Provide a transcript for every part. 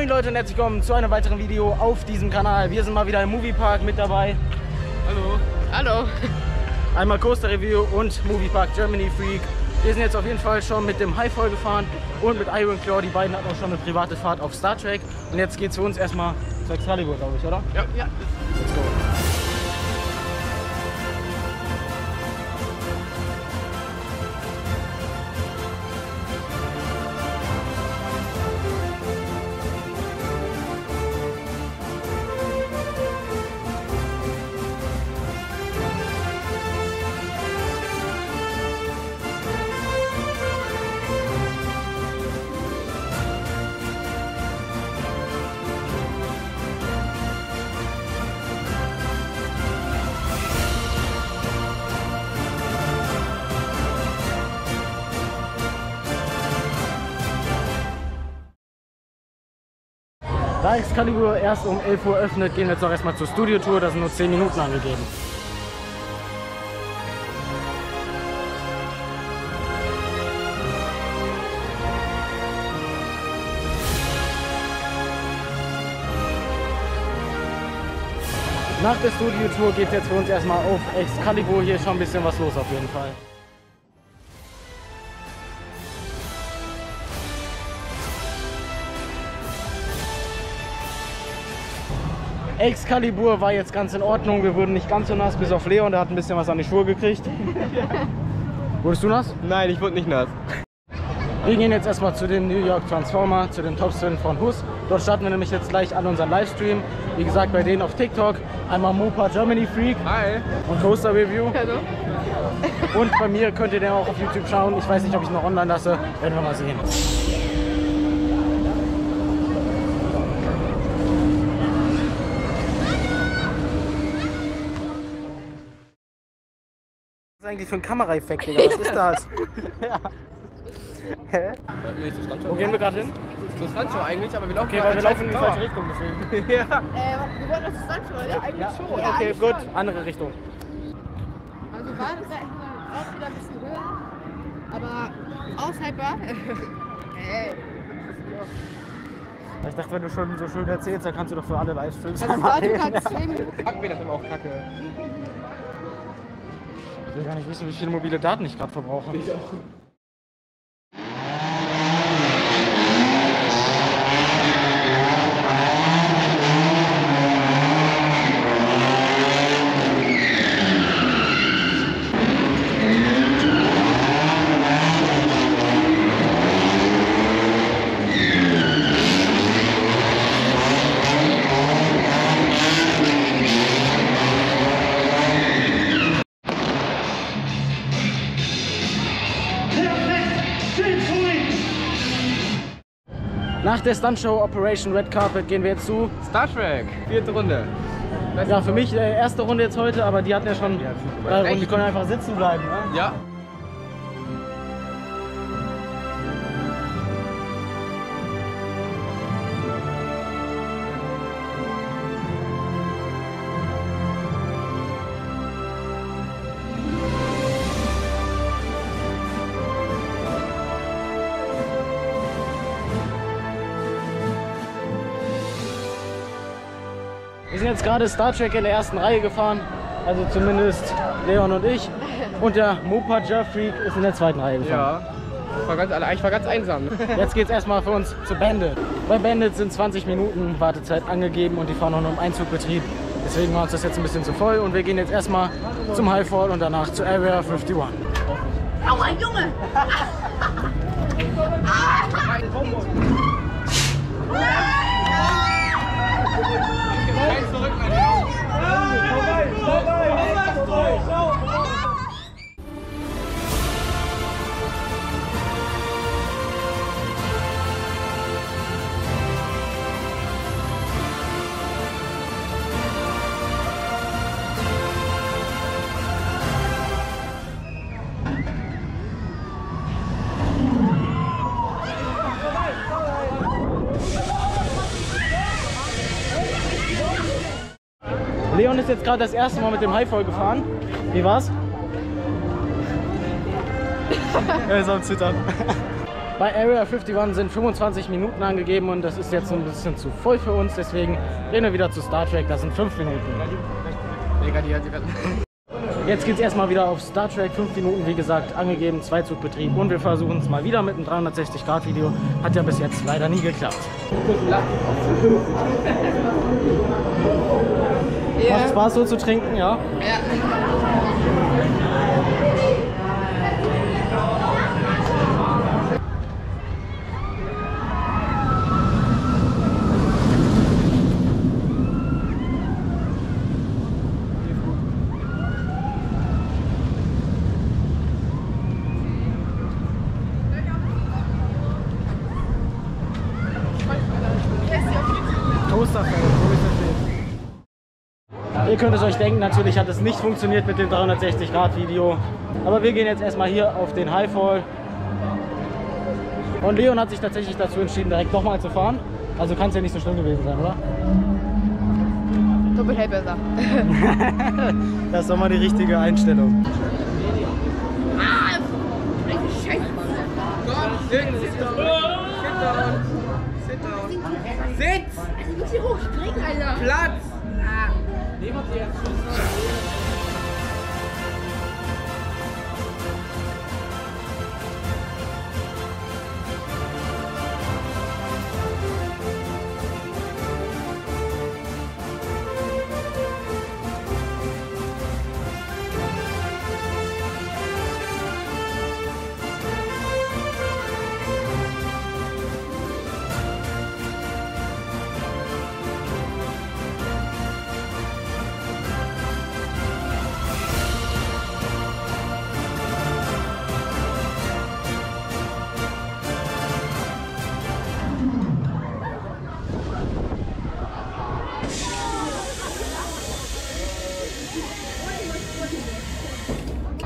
Moin Leute und herzlich willkommen zu einem weiteren Video auf diesem Kanal. Wir sind mal wieder im Moviepark mit dabei. Hallo. Hallo. Einmal Coaster Review und Moviepark Germany Freak. Wir sind jetzt auf jeden Fall schon mit dem Highfall gefahren und mit Iron Claw. Die beiden hatten auch schon eine private Fahrt auf Star Trek. Und jetzt geht's für uns erstmal zu Excalibur, glaube ich, oder? Ja. Ja. Let's go. Da Excalibur erst um 11 Uhr öffnet, gehen wir jetzt auch erstmal zur Studiotour. Da sind nur 10 Minuten angegeben. Nach der Studiotour geht es jetzt für uns erstmal auf Excalibur. Hier ist schon ein bisschen was los auf jeden Fall. Excalibur war jetzt ganz in Ordnung. Wir wurden nicht ganz so nass, bis auf Leon, der hat ein bisschen was an die Schuhe gekriegt. Wurdest du nass? Nein, ich wurde nicht nass. Wir gehen jetzt erstmal zu dem New York Transformer, zu den Topspin von Hus. Dort starten wir nämlich jetzt gleich an unseren Livestream. Wie gesagt, bei denen auf TikTok. Einmal Mopa Germany Freak Hi. und Coaster Review. Hallo. Und bei mir könnt ihr den auch auf YouTube schauen. Ich weiß nicht, ob ich ihn noch online lasse. Werden wir mal sehen. Ist eigentlich für ein Kameraeffekt, Digga? Was ist das? ja. Hä? Wo gehen wir gerade hin? Das Rancho eigentlich, aber wir laufen Okay, weil wir laufen in die falsche Richtung deswegen. ja. Äh, wir wollten das Stand oder? Ja, eigentlich schon. Ja, Okay, eigentlich gut. schon. Andere Richtung. Also Bahnseiten sollen auch wieder ein bisschen höher. Aber aushaltbar. Ey. Ich dachte, wenn du schon so schön erzählst, dann kannst du doch für alle Livestreams Also dauert reden. gerade 10 Minuten. Packen wir das immer auch kacke. Ich will gar nicht wissen, wie viele mobile Daten ich gerade verbrauche. Nach der Stuntshow Operation Red Carpet gehen wir jetzt zu. Star Trek. Vierte Runde. Ja, für mich äh, erste Runde jetzt heute, aber die hatten ja schon Ja, drei Runden. Die können einfach sitzen bleiben. Ne? Ja. Jetzt gerade Star Trek in der ersten Reihe gefahren. Also zumindest Leon und ich. Und der Mopa Freak ist in der zweiten Reihe gefahren. Ja. Ich war ganz, ich war ganz einsam. Jetzt geht's erstmal für uns zu Bandit. Bei Bandit sind 20 Minuten Wartezeit angegeben und die fahren auch nur im Einzugbetrieb. Deswegen war uns das jetzt ein bisschen zu voll und wir gehen jetzt erstmal zum Highfall und danach zu Area 51. Aua, Junge! Kein ist jetzt gerade das erste Mal mit dem Highfall gefahren. Wie war's? er ist am Zittern. Bei Area 51 sind 25 Minuten angegeben und das ist jetzt ein bisschen zu voll für uns. Deswegen gehen wir wieder zu Star Trek. Das sind 5 Minuten. Jetzt geht es erstmal wieder auf Star Trek. 5 Minuten, wie gesagt, angegeben, Zweizugbetrieb. Und wir versuchen es mal wieder mit einem 360-Grad-Video. Hat ja bis jetzt leider nie geklappt. Macht Spaß so zu trinken, ja? Ja. Toasterfeld, wo ist das Ihr könnt es euch denken, natürlich hat es nicht funktioniert mit dem 360-Grad-Video. Aber wir gehen jetzt erstmal hier auf den Highfall. Und Leon hat sich tatsächlich dazu entschieden, direkt nochmal zu fahren. Also kann es ja nicht so schlimm gewesen sein, oder? Doppelt besser. Das ist doch mal die richtige Einstellung. Sitz! Du musst hier hochspringen, Alter. Platz! Yeah.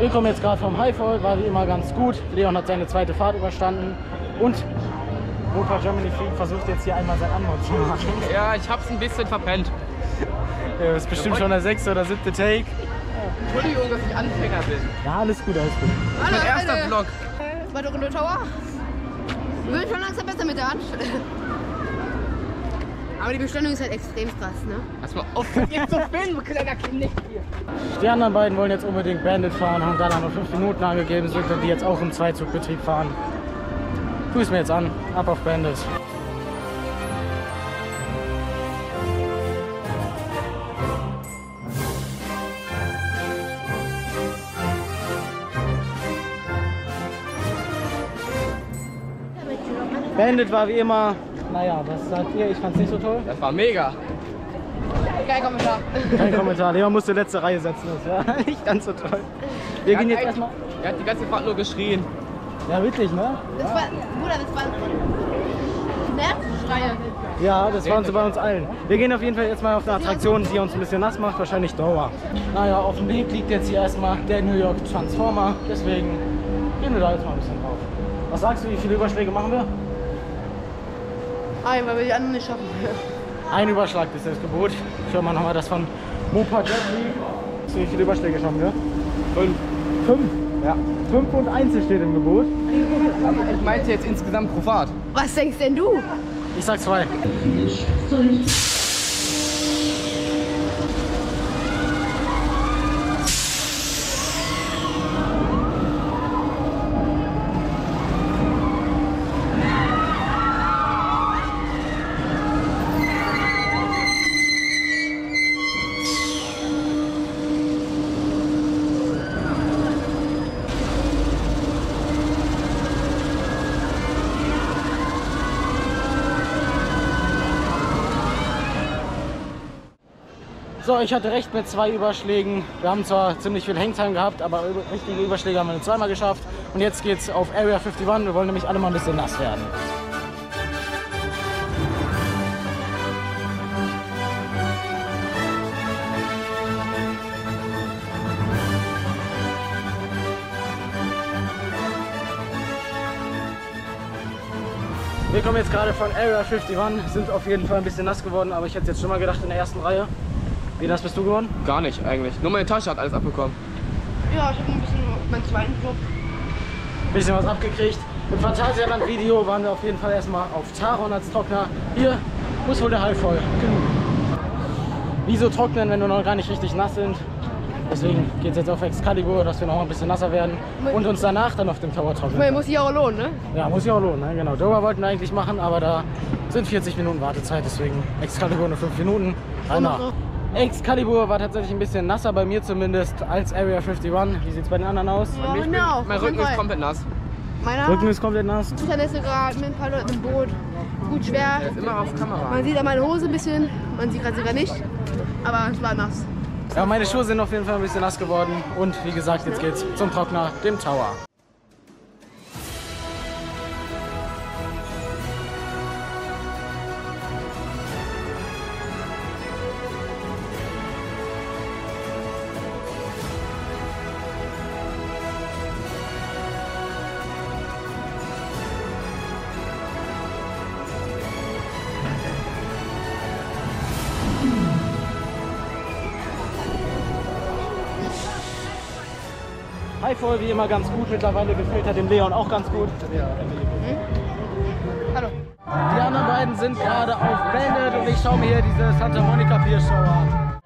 Wir kommen jetzt gerade vom Highfall, war wie immer ganz gut. Leon hat seine zweite Fahrt überstanden. Und Motor Germany Fleet versucht jetzt hier einmal sein Anmod zu machen. Ja, ich hab's ein bisschen verpennt. Ja, das ist bestimmt schon der sechste oder siebte Take. Entschuldigung, dass ich Anfänger bin. Ja, alles gut, alles gut. Mein erster Vlog. Zweite Runde Tower. Wird schon langsam besser mit der Anstelle. Aber die Bestellung ist halt extrem krass, ne? Lass mal auf, jetzt so filmen, du kleiner Kind. Die anderen beiden wollen jetzt unbedingt Bandit fahren, haben dann aber fünf Minuten angegeben, sind die jetzt auch im Zweizugbetrieb fahren. Tu es mir jetzt an, ab auf Bandit. Bandit war wie immer, naja, was sagt ihr? Ich fand's nicht so toll. Das war mega. Kein Kommentar. Kein Kommentar. Leon musste letzte Reihe setzen. Das war nicht ganz so toll. Wir gehen jetzt erstmal. Er hat die ganze Fahrt nur geschrien. Ja, wirklich, ne? Das war, Bruder, das waren Schmerzschreie. Ja, das waren sie bei uns allen. Wir gehen auf jeden Fall jetzt mal auf eine Attraktion, die uns ein bisschen nass macht, wahrscheinlich Dauer. Naja, auf dem Weg liegt jetzt hier erstmal der New York Transformer, deswegen gehen wir da jetzt mal ein bisschen drauf. Was sagst du, wie viele Überschläge machen wir? Ein, weil wir die anderen nicht schaffen. Ein Überschlag ist das Gebot. Ich höre mal nochmal das von Mopa Jetly. Weißt du, Wie viele Überschläge schaffen wir? Fünf. Fünf. Ja. Fünf und Einzel steht im Gebot. Ich meinte jetzt insgesamt pro Fahrt. Was denkst denn du? Ich sag zwei. So, ich hatte recht mit zwei Überschlägen. Wir haben zwar ziemlich viel Hangtime gehabt, aber richtige Überschläge haben wir nur zweimal geschafft. Und jetzt geht's auf Area 51. Wir wollen nämlich alle mal ein bisschen nass werden. Wir kommen jetzt gerade von Area 51, sind auf jeden Fall ein bisschen nass geworden, aber ich hätte jetzt schon mal gedacht in der ersten Reihe. Wie nass bist du geworden? Gar nicht eigentlich. Nur meine Tasche hat alles abbekommen. Ja, ich habe ein bisschen meinen zweiten Club. Bisschen was abgekriegt. Im Phantasialand-Video waren wir auf jeden Fall erstmal auf Taron als Trockner. Hier muss wohl der Hai voll. Genug. Wieso trocknen, wenn wir noch gar nicht richtig nass sind? Deswegen geht es jetzt auf Excalibur, dass wir noch ein bisschen nasser werden und uns danach dann auf dem Tower trocknen. Man muss sich auch lohnen, ne? Ja, muss ja auch lohnen, ne? genau. Dover wollten wir eigentlich machen, aber da sind 40 Minuten Wartezeit, deswegen Excalibur nur 5 Minuten. Einmal. Excalibur war tatsächlich ein bisschen nasser, bei mir zumindest, als Area 51. Wie sieht es bei den anderen aus? Ja, Ich bin, genau. mein Rücken ist komplett nass. Meiner Rücken ist komplett nass. Zuverlässig gerade mit ein paar Leuten im Boot. Gut schwer. Der ist immer auf Kamera. Man sieht an meiner Hose ein bisschen, man sieht gerade sogar nicht. Aber es war nass. Ja, meine Schuhe sind auf jeden Fall ein bisschen nass geworden. Und wie gesagt, jetzt geht's zum Trockner, dem Tower. Voll, wie immer ganz gut. Mittlerweile gefällt er dem Leon auch ganz gut. Hallo. Die anderen beiden sind gerade auf Bandit und ich schaue mir hier diese Santa Monica Pier Show an.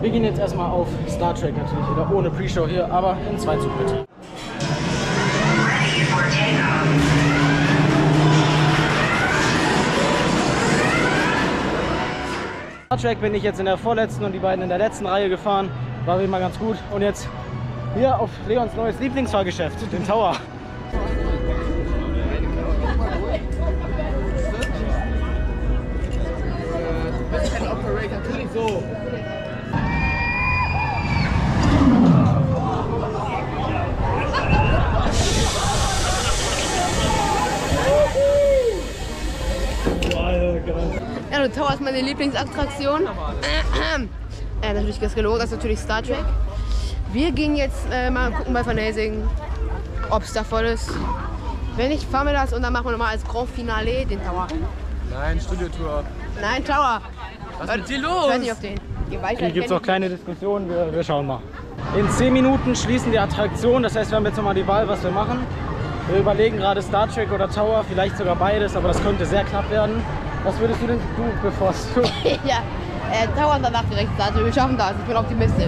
Wir gehen jetzt erstmal auf Star Trek natürlich wieder ohne Pre-Show hier, aber in zwei Zug bitte. Star Trek bin ich jetzt in der vorletzten und die beiden in der letzten Reihe gefahren. War immer ganz gut. Und jetzt hier auf Leons neues Lieblingsfahrgeschäft, den Tower. Natürlich so. Tower ist meine Lieblingsattraktion. Äh, natürlich das gelogen, das ist natürlich Star Trek. Wir gehen jetzt äh, mal gucken bei Van Helsing, ob es da voll ist. Wenn nicht, fahren wir das und dann machen wir nochmal als Grand Finale den Tower. Nein, Studiotour. Nein, Tower. Was ist Ich los? weiß nicht auf den. Weiter, Hier gibt es auch kleine Diskussionen, wir, wir schauen mal. In 10 Minuten schließen die Attraktionen, das heißt, wir haben jetzt nochmal die Wahl, was wir machen. Wir überlegen gerade Star Trek oder Tower, vielleicht sogar beides, aber das könnte sehr knapp werden. Was würdest du denn du bevorzugen? ja, äh, Tower und danach direkt Trek. Wir schaffen das. Ich bin optimistisch.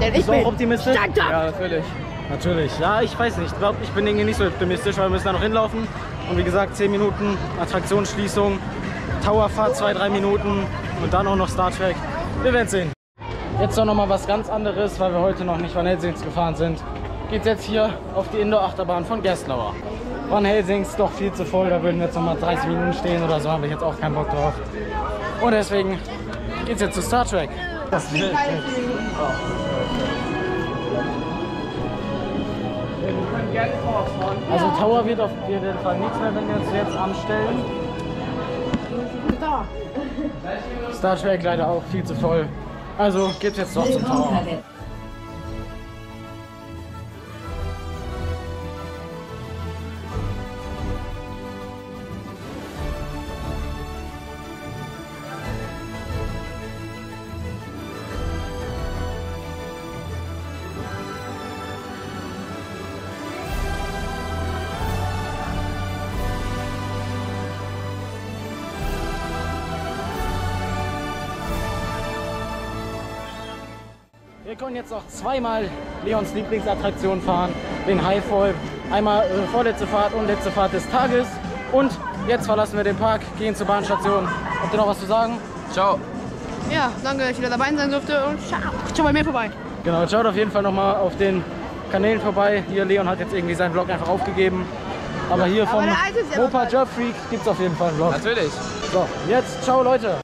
Denn ich Bist bin auch optimistisch? stark. Ja, natürlich. Natürlich. Ja, ich weiß nicht. Ich glaube, ich bin irgendwie nicht so optimistisch, weil wir müssen da noch hinlaufen. Und wie gesagt, 10 Minuten Attraktionsschließung, Towerfahrt 2-3 Minuten und dann auch noch Star Trek. Wir werden sehen. Jetzt noch mal was ganz anderes, weil wir heute noch nicht Van Helsings gefahren sind. Geht's jetzt hier auf die Indoor-Achterbahn von Gerstlauer. Van Helsings doch viel zu voll, da würden wir jetzt noch mal 30 Minuten stehen oder so, habe ich jetzt auch keinen Bock drauf. Und deswegen geht's jetzt zu Star Trek. Das wird Also Tower wird auf jeden Fall nichts mehr, wenn wir uns jetzt anstellen. Star Trek leider auch viel zu voll. Also geht's jetzt doch zum Tower. Wir können jetzt noch zweimal Leons Lieblingsattraktion fahren, den Highfall. Einmal äh, vorletzte Fahrt und letzte Fahrt des Tages. Und jetzt verlassen wir den Park, gehen zur Bahnstation. Habt ihr noch was zu sagen? Ciao. Ja, danke, dass ich wieder dabei sein durfte und ciao. Schau bei mir vorbei. Genau, schaut auf jeden Fall nochmal auf den Kanälen vorbei. Hier, Leon hat jetzt irgendwie seinen Vlog einfach aufgegeben. Aber hier vom Opa dran. Job Freak gibt es auf jeden Fall einen Vlog. Natürlich. So, jetzt ciao Leute.